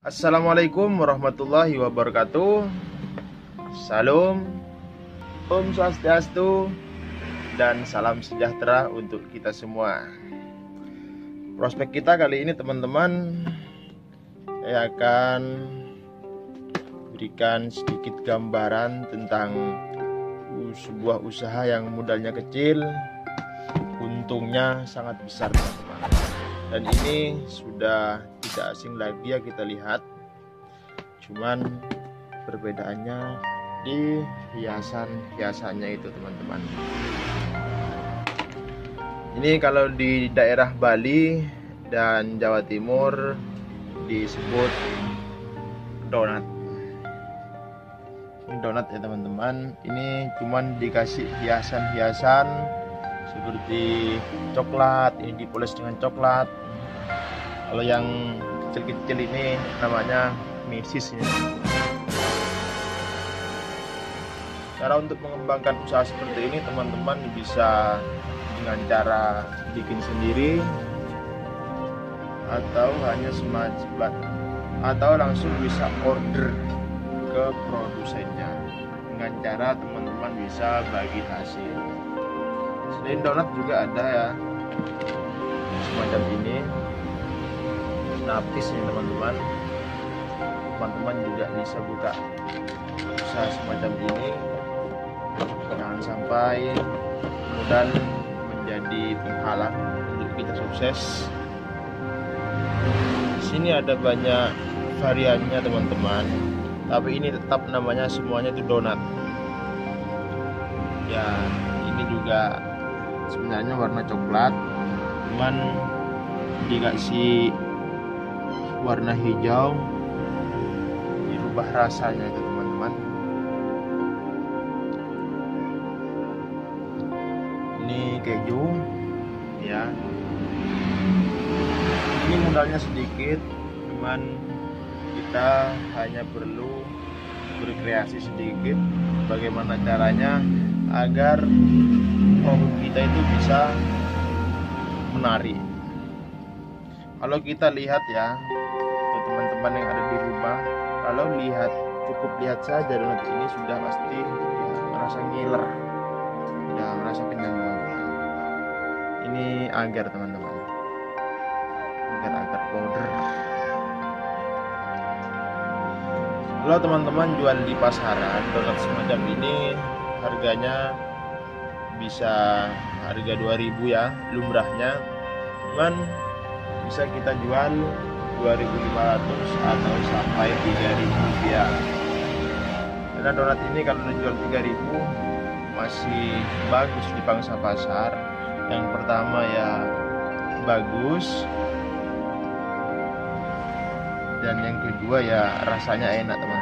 Assalamualaikum warahmatullahi wabarakatuh. Salam. Om Swastiastu Dan salam sejahtera untuk kita semua. Prospek kita kali ini teman-teman Saya akan Berikan sedikit gambaran tentang Sebuah usaha yang modalnya kecil Untungnya sangat besar teman-teman Dan ini sudah tidak asing lagi ya kita lihat. Cuman perbedaannya di hiasan-hiasannya itu teman-teman. Ini kalau di daerah Bali dan Jawa Timur disebut donat. Donat ya teman-teman. Ini cuman dikasih hiasan-hiasan seperti coklat ini dipoles dengan coklat. Kalau yang kecil-kecil ini namanya misis ya. cara untuk mengembangkan usaha seperti ini teman-teman bisa dengan cara bikin sendiri atau hanya semacam atau langsung bisa order ke produsennya. Dengan cara teman-teman bisa bagi hasil selain donat juga ada ya. Semacam ini. Napis nih teman-teman. Teman-teman juga bisa buka usaha semacam ini. Jangan sampai modal menjadi penghalang untuk kita sukses. Di sini ada banyak variannya teman-teman. Tapi ini tetap namanya semuanya itu donat. Ya ini juga sebenarnya warna coklat cuman dikasih warna hijau dirubah rasanya itu teman-teman. Ini keju ya. Ini modalnya sedikit cuman kita hanya perlu berkreasi sedikit bagaimana caranya agar produk kita itu bisa menarik kalau kita lihat ya teman-teman yang ada di rumah kalau lihat cukup lihat saja donat ini sudah pasti merasa ngiler. Sudah merasa kenyang teman-teman ini agar teman-teman. Agar agar powder. Kalau teman-teman jual di pasaran donat semacam ini harganya bisa harga 2000 ya lumrahnya. Cuman bisa kita jual 2500 atau sampai 3000 rupiah. Karena donat ini kalau dijual 3000 masih bagus di pangsa pasar. Yang pertama ya bagus. Dan yang kedua ya rasanya enak teman-teman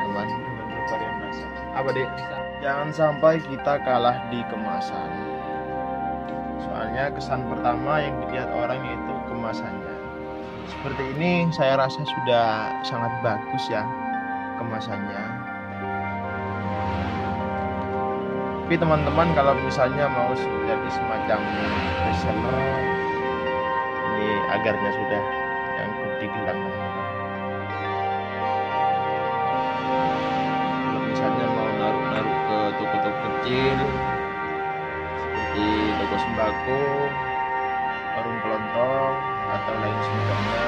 apa deh jangan sampai kita kalah di kemasan. Soalnya kesan pertama yang dilihat orang itu kemasannya. Seperti ini saya rasa sudah sangat bagus ya kemasannya. Tapi teman-teman kalau misalnya mau jadi semacam reseller ini agarnya sudah yang di gelang sebagainya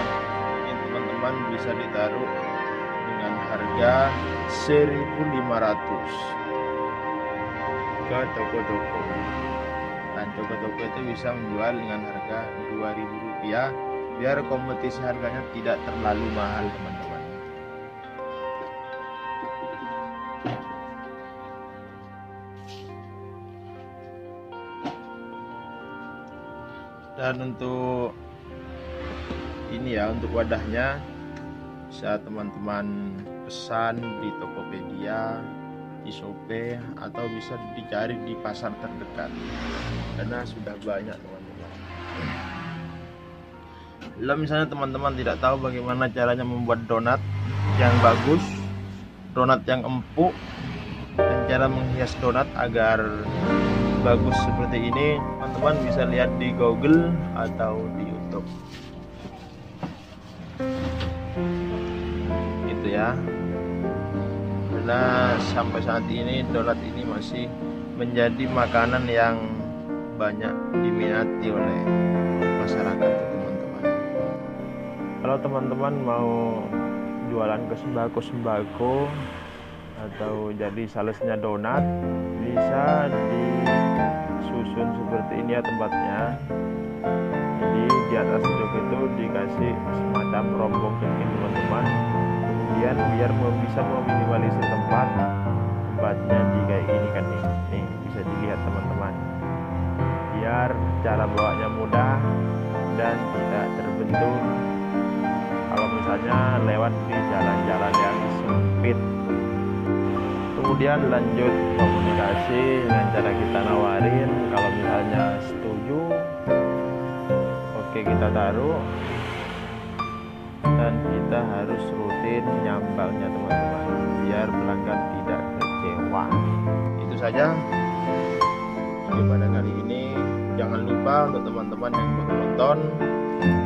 ini teman-teman bisa ditaruh dengan harga 1500 ke toko-toko. Dan toko-toko itu bisa menjual dengan harga 2000 rupiah biar kompetisi harganya tidak terlalu mahal teman-teman. Dan untuk ini ya untuk wadahnya bisa teman-teman pesan di Tokopedia, di Shopee atau bisa dicari di pasar terdekat karena sudah banyak teman-teman. Kalau misalnya teman-teman tidak tahu bagaimana caranya membuat donat yang bagus, donat yang empuk, dan cara menghias donat agar bagus seperti ini, teman-teman bisa lihat di Google atau di YouTube. Ya. Karena sampai saat ini donat ini masih menjadi makanan yang banyak diminati oleh masyarakat teman-teman. Kalau teman-teman mau jualan ke sembako-sembako atau jadi salesnya donat bisa disusun seperti ini ya tempatnya di atas jok itu dikasih semacam rombong kecil teman-teman. Kemudian biar bisa meminimalisir tempat tempatnya di kayak gini kan nih. Nih bisa dilihat teman-teman. Biar cara bawanya mudah dan tidak terbentur kalau misalnya lewat di jalan-jalan yang sempit. Kemudian lanjut komunikasi dengan cara kita nawarin. Kalau misalnya setuju oke kita taruh. Dan kita harus rutin nyambangnya teman-teman biar pelanggan tidak kecewa. Itu saja. Video pada kali ini. Jangan lupa untuk teman-teman yang menonton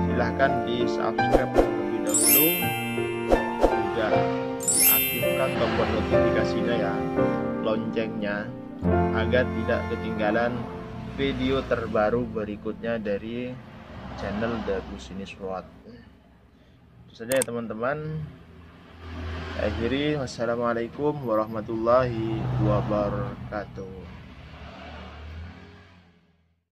silahkan di subscribe terlebih dahulu. Juga diaktifkan tombol notifikasinya ya loncengnya agar tidak ketinggalan video terbaru berikutnya dari channel The Business Road itu saja ya teman-teman. Akhiri wassalamualaikum warahmatullahi wabarakatuh